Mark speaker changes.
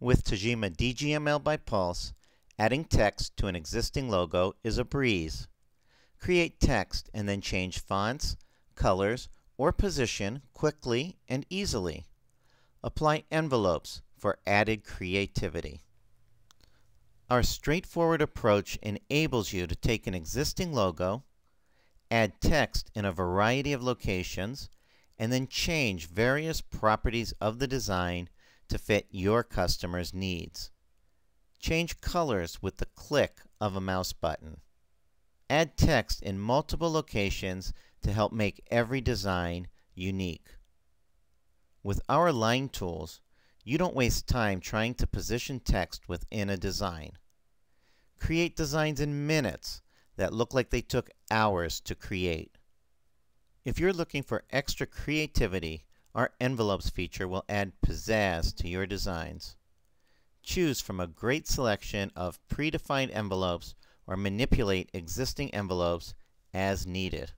Speaker 1: With Tajima DGML by Pulse, adding text to an existing logo is a breeze. Create text and then change fonts, colors, or position quickly and easily. Apply envelopes for added creativity. Our straightforward approach enables you to take an existing logo, add text in a variety of locations, and then change various properties of the design to fit your customer's needs. Change colors with the click of a mouse button. Add text in multiple locations to help make every design unique. With our line tools, you don't waste time trying to position text within a design. Create designs in minutes that look like they took hours to create. If you're looking for extra creativity, our envelopes feature will add pizzazz to your designs. Choose from a great selection of predefined envelopes or manipulate existing envelopes as needed.